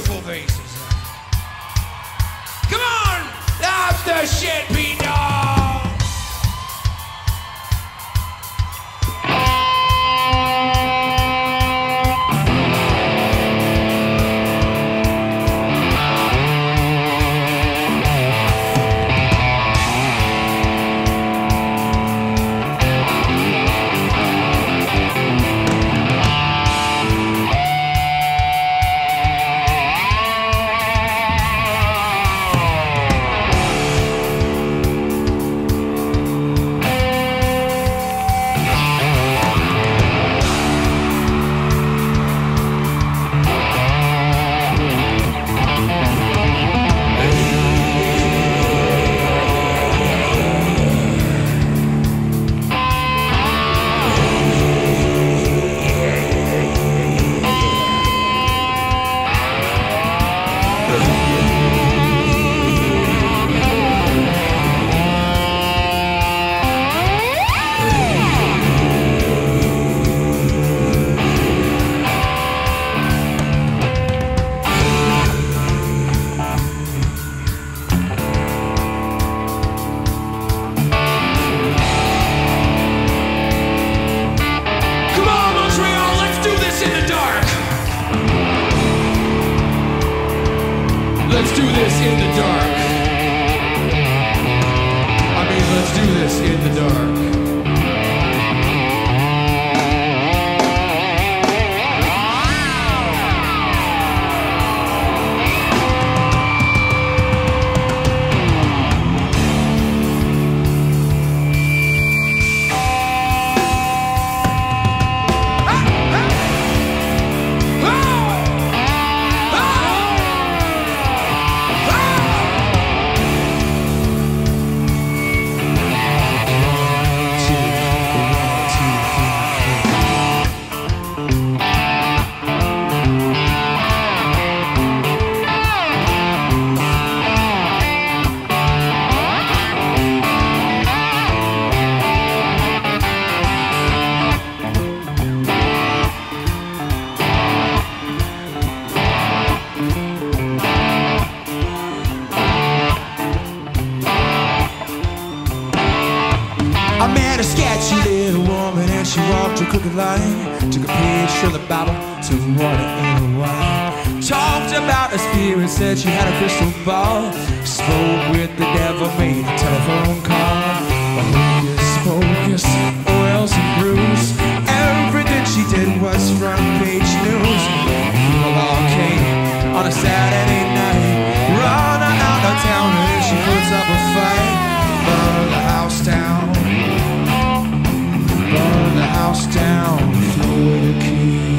beautiful faces. Come on! Lobster shit, be done! let's do this in the dark. I mean, let's do this in the dark. she walked a crooked line, took a page from the Bible, took water and wine. Talked about a spirit, said she had a crystal ball. Spoke with the devil, made a telephone call. house down, throw the key.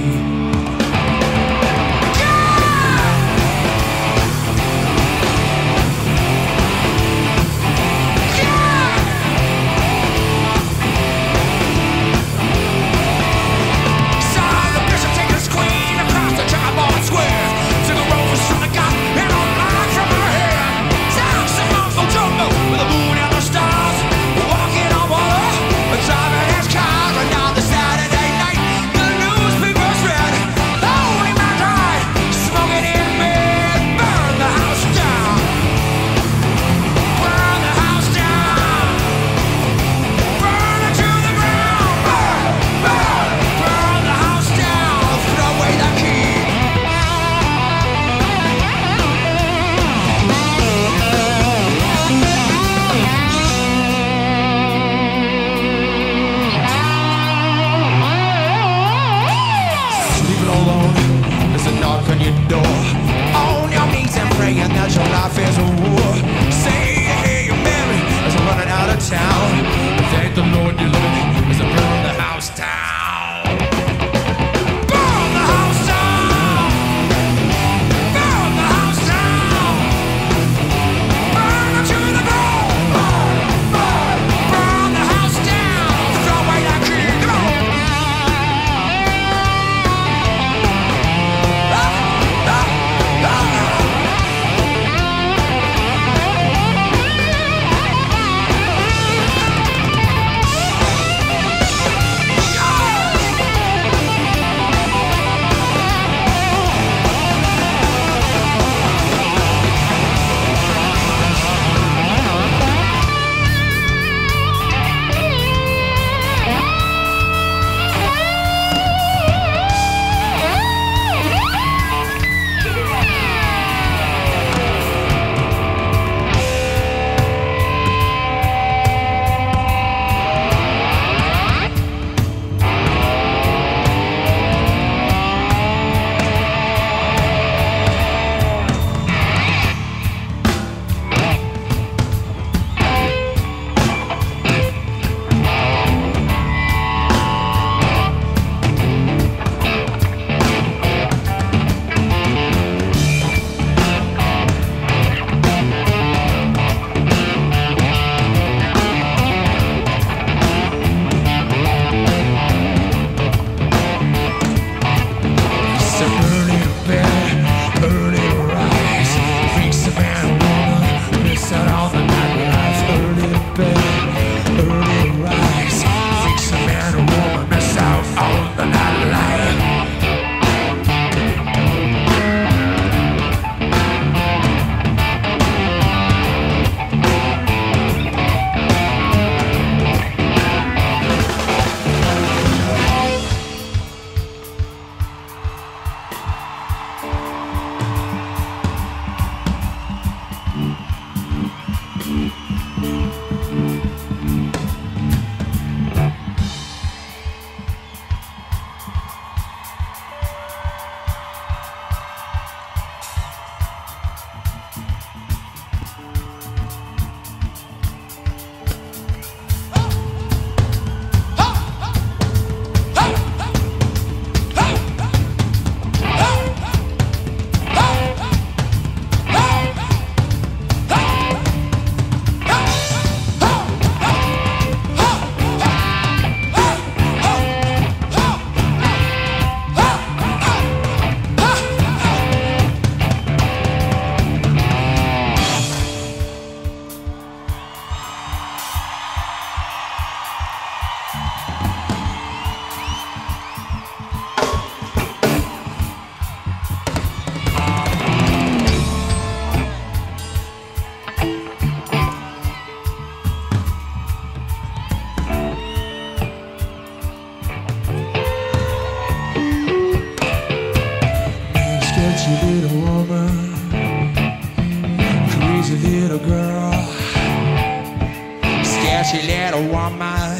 Little woman,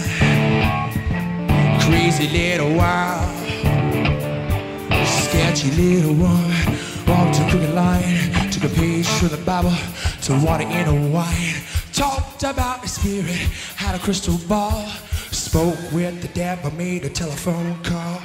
crazy little wild, sketchy little woman. Walked a crooked line, took a page from the Bible to water in a wine. Talked about the spirit, had a crystal ball, spoke with the devil, made a telephone call.